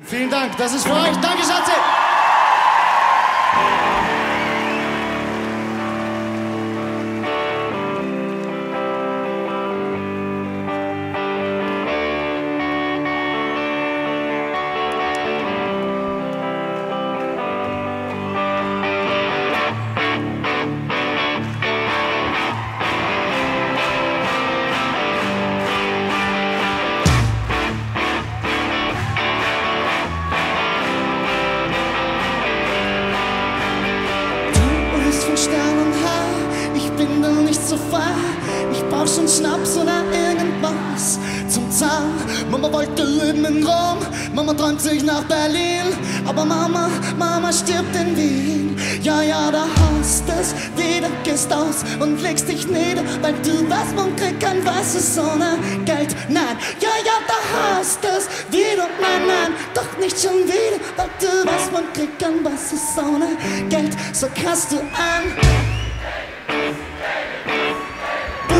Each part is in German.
Vielen Dank, das ist für euch. Danke, Schatzi. Nicht so frei. Ich brauch schon Schnaps oder irgendwas zum Zahn. Mama wollte leben in Rom, Mama träumt sich nach Berlin. Aber Mama, Mama stirbt in Wien. Ja, ja, da hast es wieder, gehst aus und legst dich nieder, weil du weißt, man kriegt kein weißes Sonne Geld. Nein, ja, ja, da hast es wieder, nein, nein, doch nicht schon wieder, weil du weißt, man kriegt kein weißes Sonne Geld. So kannst du an.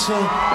So.